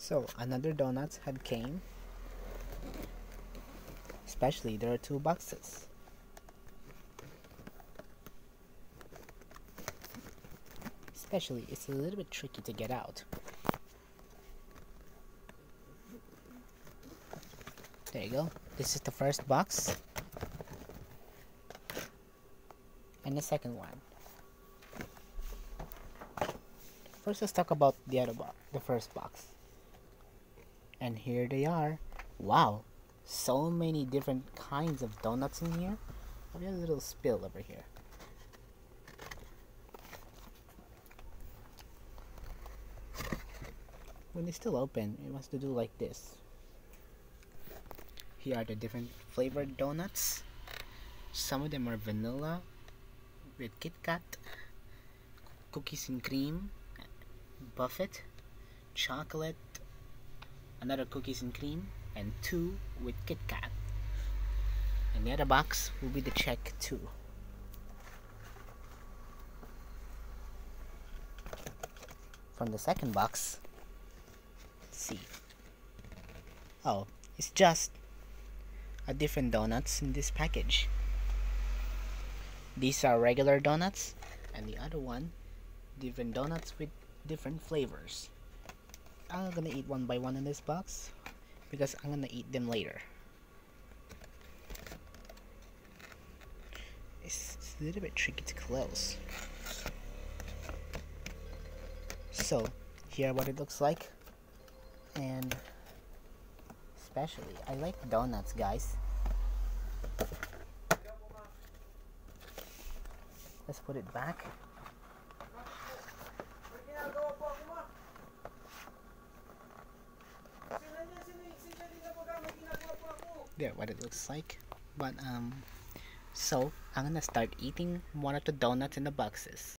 So another donuts had came. Especially there are two boxes. Especially it's a little bit tricky to get out. There you go. This is the first box. And the second one. First let's talk about the other box, the first box. And here they are. Wow, so many different kinds of donuts in here. Oh, I've got a little spill over here. When it's still open, it wants to do like this. Here are the different flavored donuts. Some of them are vanilla with Kit Kat, cookies and cream, buffet, chocolate, another cookies and cream, and two with Kit Kat. And the other box will be the check too. From the second box, see. Oh, it's just a different donuts in this package. These are regular donuts, and the other one, different donuts with different flavors. I'm gonna eat one by one in this box because I'm gonna eat them later. It's, it's a little bit tricky to close. So, here what it looks like. And especially, I like donuts guys. Let's put it back. What it looks like. But um so I'm gonna start eating one of the donuts in the boxes